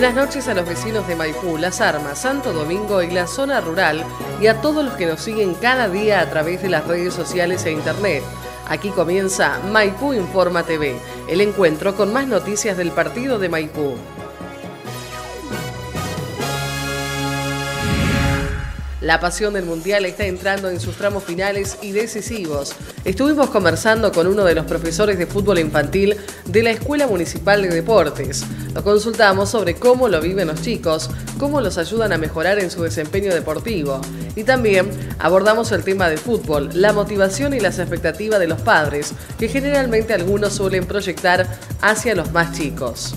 Buenas noches a los vecinos de Maipú, Las Armas, Santo Domingo y la zona rural y a todos los que nos siguen cada día a través de las redes sociales e internet. Aquí comienza Maipú Informa TV, el encuentro con más noticias del partido de Maipú. La pasión del Mundial está entrando en sus tramos finales y decisivos. Estuvimos conversando con uno de los profesores de fútbol infantil de la Escuela Municipal de Deportes. Lo consultamos sobre cómo lo viven los chicos, cómo los ayudan a mejorar en su desempeño deportivo. Y también abordamos el tema del fútbol, la motivación y las expectativas de los padres, que generalmente algunos suelen proyectar hacia los más chicos.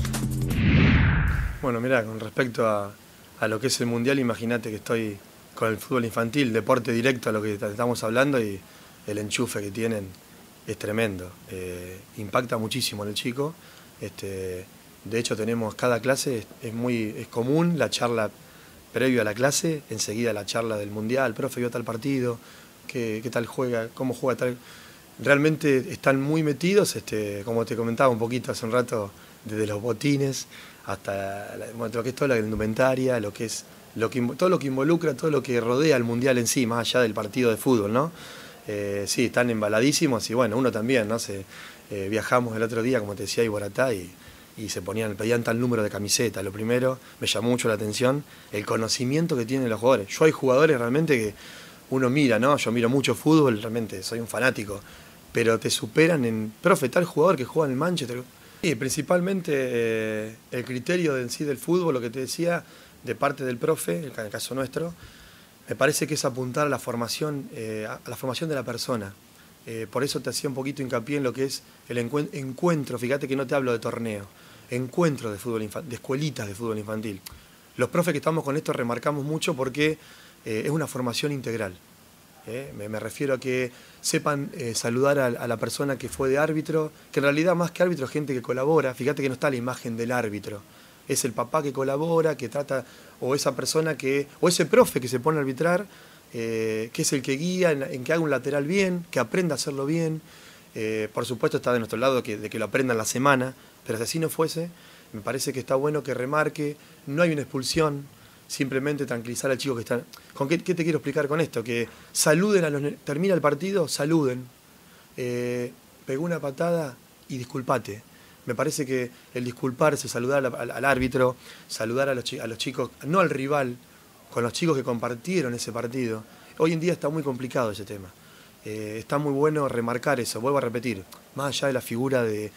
Bueno, mira, con respecto a, a lo que es el Mundial, imagínate que estoy con el fútbol infantil, deporte directo a lo que estamos hablando y el enchufe que tienen es tremendo. Eh, impacta muchísimo en el chico. Este, de hecho, tenemos cada clase, es, muy es común la charla previo a la clase, enseguida la charla del mundial, profe, vio tal partido, qué, tal juega, cómo juega tal. Realmente están muy metidos, este, como te comentaba un poquito hace un rato, desde los botines hasta lo que es toda la indumentaria, lo que es todo lo que involucra, todo lo que rodea al Mundial en sí, más allá del partido de fútbol, ¿no? Eh, sí, están embaladísimos y bueno, uno también, ¿no? Se, eh, viajamos el otro día, como te decía, Iboratá y, y se ponían, pedían tal número de camiseta. Lo primero, me llamó mucho la atención, el conocimiento que tienen los jugadores. Yo hay jugadores realmente que uno mira, ¿no? Yo miro mucho fútbol, realmente soy un fanático, pero te superan en, profe, tal jugador que juega en el Manchester. Y principalmente eh, el criterio en sí del fútbol, lo que te decía, de parte del profe, en el caso nuestro, me parece que es apuntar a la formación, eh, a la formación de la persona. Eh, por eso te hacía un poquito hincapié en lo que es el encuentro, fíjate que no te hablo de torneo, encuentro de fútbol de escuelitas de fútbol infantil. Los profes que estamos con esto remarcamos mucho porque eh, es una formación integral. Me, refiero a que sepan saludar a, a, la persona que fue de árbitro, que en realidad más que árbitro, gente que colabora, fíjate que no está la imagen del árbitro es el papá que colabora, que trata, o esa persona que, o ese profe que se pone a arbitrar, eh, que es el que guía en, que haga un lateral bien, que aprenda a hacerlo bien. Eh, por supuesto está de nuestro lado de que lo aprenda en la semana, pero si así no fuese, me parece que está bueno que remarque, no hay una expulsión, simplemente tranquilizar al chico que está... ¿Con qué, te quiero explicar con esto? Que saluden a los... Termina el partido, saluden. Eh, pegó una patada y disculpate me parece que el disculparse, saludar al, árbitro, saludar a los, chicos, no al rival, con los chicos que compartieron ese partido, hoy en día está muy complicado ese tema. Eh, está muy bueno remarcar eso, vuelvo a repetir, más allá de la figura de,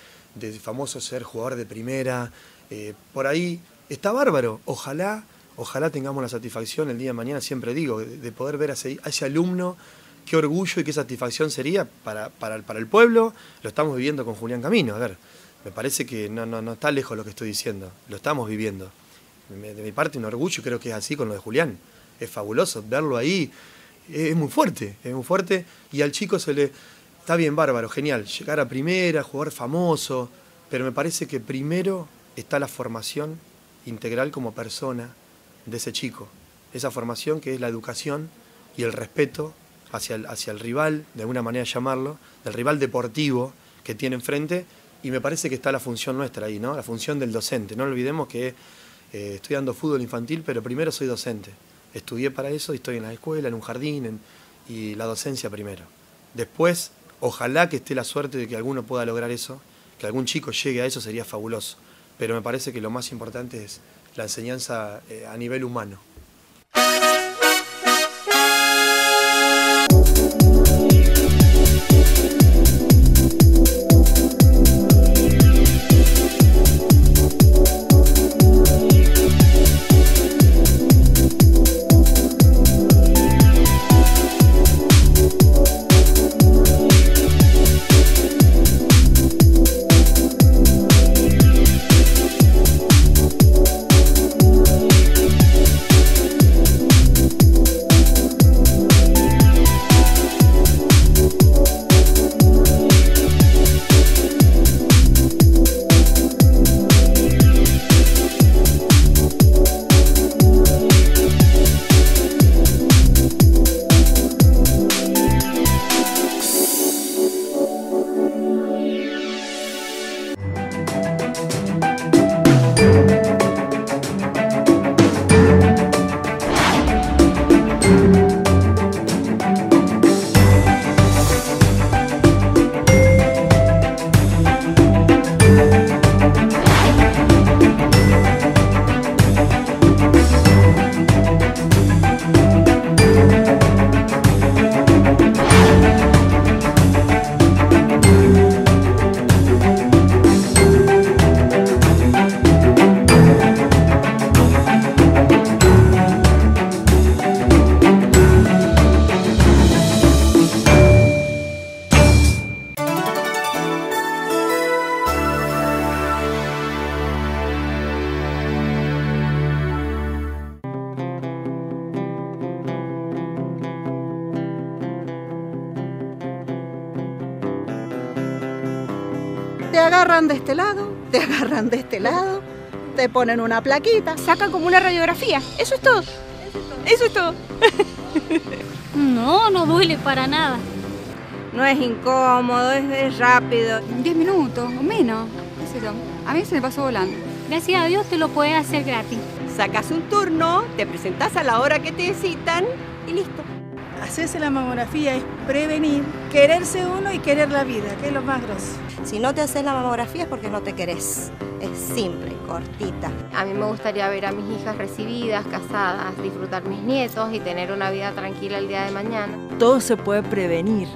famoso ser jugador de primera, eh, por ahí está bárbaro, ojalá, ojalá tengamos la satisfacción el día de mañana, siempre digo, de, poder ver a ese, a ese, alumno, qué orgullo y qué satisfacción sería para, para, el pueblo, lo estamos viviendo con Julián Camino, a ver, me parece que no, no, no está lejos lo que estoy diciendo, lo estamos viviendo. De mi parte un orgullo, creo que es así con lo de Julián. Es fabuloso verlo ahí, es muy fuerte, es muy fuerte. Y al chico se le... Está bien, bárbaro, genial, llegar a primera, jugar famoso, pero me parece que primero está la formación integral como persona de ese chico. Esa formación que es la educación y el respeto hacia el, hacia el rival, de alguna manera llamarlo, del rival deportivo que tiene enfrente y me parece que está la función nuestra ahí, ¿no? La función del docente. No olvidemos que eh, estoy dando fútbol infantil, pero primero soy docente. Estudié para eso y estoy en la escuela, en un jardín, y la docencia primero. Después, ojalá que esté la suerte de que alguno pueda lograr eso, que algún chico llegue a eso sería fabuloso. Pero me parece que lo más importante es la enseñanza eh, a nivel humano. Agarran de este lado, te agarran de este lado, te ponen una plaquita. Sacan como una radiografía. Eso es todo. Eso es todo. no, no duele para nada. No es incómodo, es, rápido. Diez minutos o menos. A mí se me pasó volando. Gracias a Dios te lo puedes hacer gratis. Sacas un turno, te presentas a la hora que te citan y listo. Hacerse la mamografía es prevenir, quererse uno y querer la vida, que es lo más grosso. Si no te haces la mamografía es porque no te querés. Es simple, cortita. A mí me gustaría ver a mis hijas recibidas, casadas, disfrutar mis nietos y tener una vida tranquila el día de mañana. Todo se puede prevenir.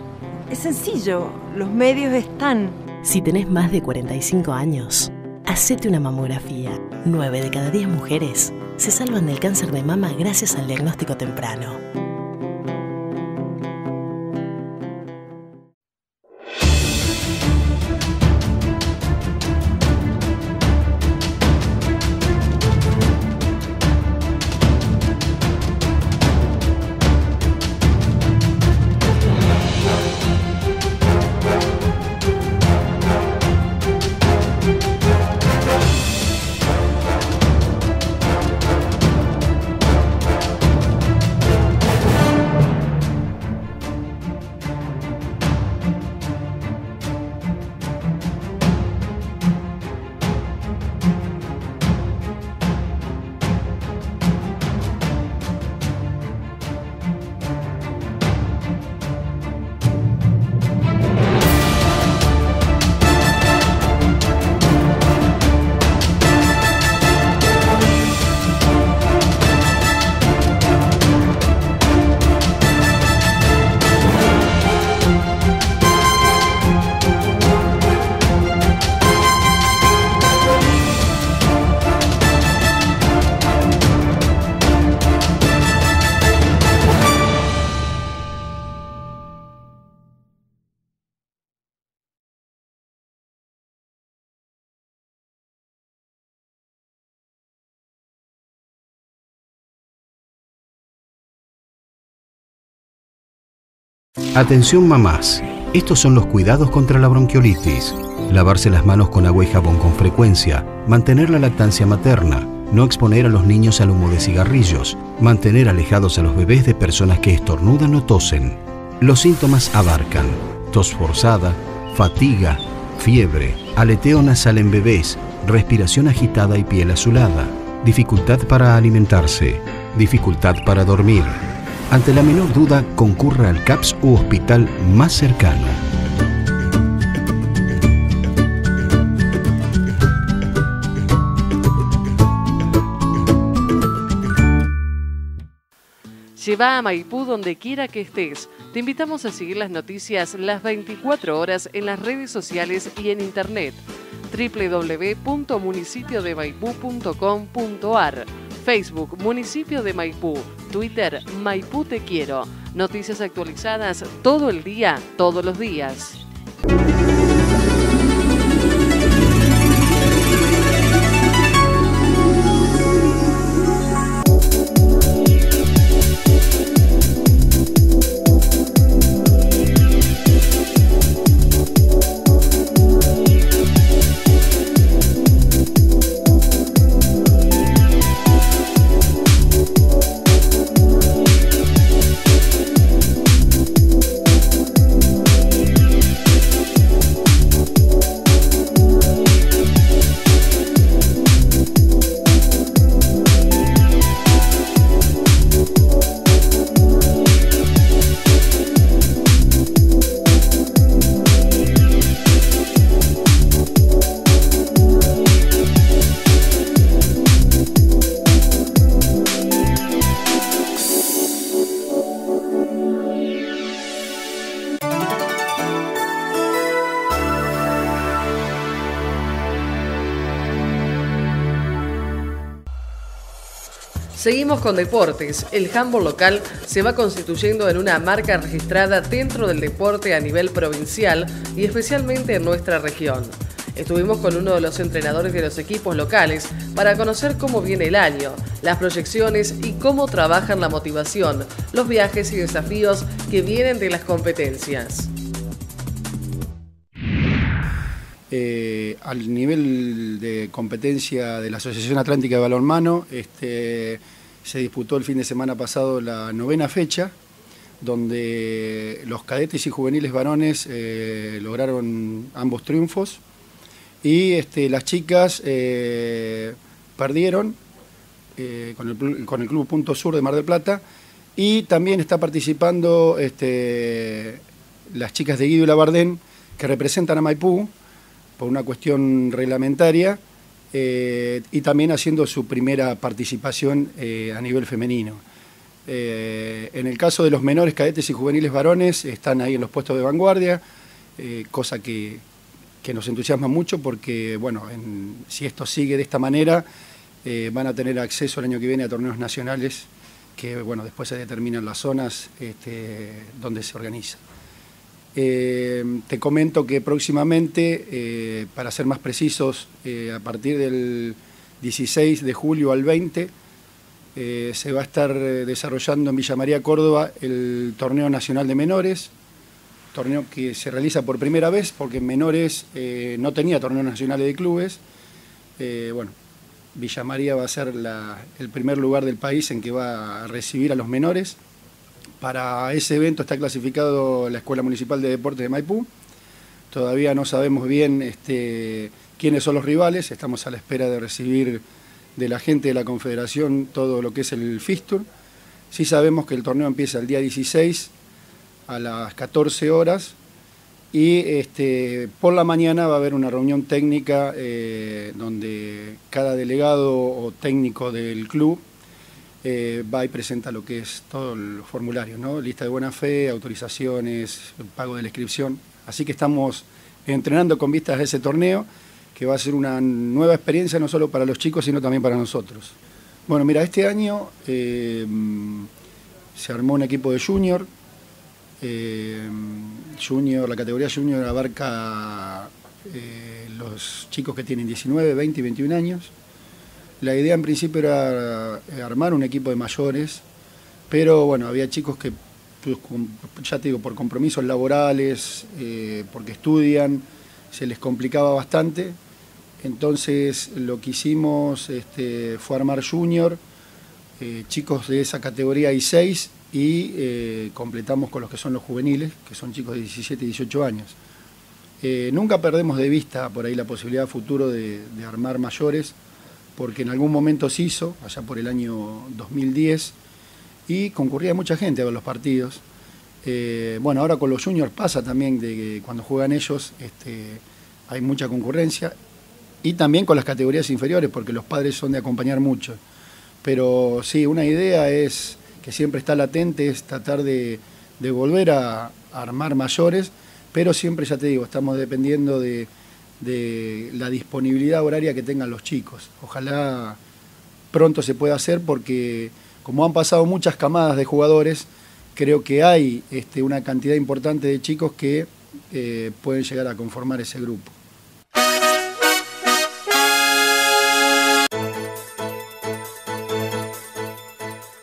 Es sencillo, los medios están. Si tenés más de 45 años, hacete una mamografía. 9 de cada 10 mujeres se salvan del cáncer de mama gracias al diagnóstico temprano. Atención mamás, estos son los cuidados contra la bronquiolitis. Lavarse las manos con agua y jabón con frecuencia, mantener la lactancia materna, no exponer a los niños al humo de cigarrillos, mantener alejados a los bebés de personas que estornudan o tosen. Los síntomas abarcan tos forzada, fatiga, fiebre, aleteo nasal en bebés, respiración agitada y piel azulada, dificultad para alimentarse, dificultad para dormir, ante la menor duda, concurra al CAPS u hospital más cercano. Lleva a Maipú donde quiera que estés. Te invitamos a seguir las noticias las 24 horas en las redes sociales y en internet www.municipiodemaipú.com.ar Facebook Municipio de Maipú, Twitter Maipú Te Quiero. Noticias actualizadas todo el día, todos los días. Seguimos con deportes. El handball local se va constituyendo en una marca registrada dentro del deporte a nivel provincial y especialmente en nuestra región. Estuvimos con uno de los entrenadores de los equipos locales para conocer cómo viene el año, las proyecciones y cómo trabajan la motivación, los viajes y desafíos que vienen de las competencias. Eh, al nivel de competencia de la Asociación Atlántica de Balonmano, este, se disputó el fin de semana pasado la novena fecha, donde los cadetes y juveniles varones eh, lograron ambos triunfos y este, las chicas eh, perdieron con el, Club Punto Sur de Mar del Plata y también está participando este, las chicas de Guido y Labardén que representan a Maipú por una cuestión reglamentaria eh, y también haciendo su primera participación eh, a nivel femenino. Eh, en el caso de los menores cadetes y juveniles varones, están ahí en los puestos de vanguardia, cosa que, nos entusiasma mucho porque, bueno, si esto sigue de esta manera, van a tener acceso el año que viene a torneos nacionales que, bueno, después se determinan las zonas este, donde se organiza. Eh, te comento que próximamente, eh, para ser más precisos, eh, a partir del 16 de julio al 20, se va a estar desarrollando en Villa María, Córdoba, el Torneo Nacional de Menores, torneo que se realiza por primera vez porque en menores no tenía torneos nacionales de clubes. bueno, Villa María va a ser el primer lugar del país en que va a recibir a los menores. Para ese evento está clasificado la Escuela Municipal de Deportes de Maipú. Todavía no sabemos bien este, quiénes son los rivales, estamos a la espera de recibir de la gente de la Confederación todo lo que es el FISTUR. Sí sabemos que el torneo empieza el día 16 a las 14 horas y este, por la mañana va a haber una reunión técnica eh, donde cada delegado o técnico del club eh, va y presenta lo que es todo el formulario, ¿no? lista de buena fe, autorizaciones, pago de la inscripción. Así que estamos entrenando con vistas a ese torneo, que va a ser una nueva experiencia no solo para los chicos, sino también para nosotros. Bueno, mira, este año eh, se armó un equipo de junior. Eh, junior, la categoría junior abarca los chicos que tienen 19, 20 y 21 años. La idea en principio era eh, armar un equipo de mayores, pero bueno, había chicos que, pues, ya te digo, por compromisos laborales, eh, porque estudian, se les complicaba bastante. Entonces lo que hicimos este, fue armar junior, eh, chicos de esa categoría y 6 y completamos con los que son los juveniles, que son chicos de 17 y 18 años. nunca perdemos de vista por ahí la posibilidad futuro de armar mayores porque en algún momento se hizo, allá por el año 2010, y concurría mucha gente a los partidos. Eh, bueno, ahora con los juniors pasa también de que cuando juegan ellos este, hay mucha concurrencia, y también con las categorías inferiores, porque los padres son de acompañar mucho. Pero sí, una idea es que siempre está latente, es tratar de, volver a armar mayores, pero siempre, ya te digo, estamos dependiendo de de la disponibilidad horaria que tengan los chicos. Ojalá pronto se pueda hacer porque como han pasado muchas camadas de jugadores, creo que hay este, una cantidad importante de chicos que eh, pueden llegar a conformar ese grupo.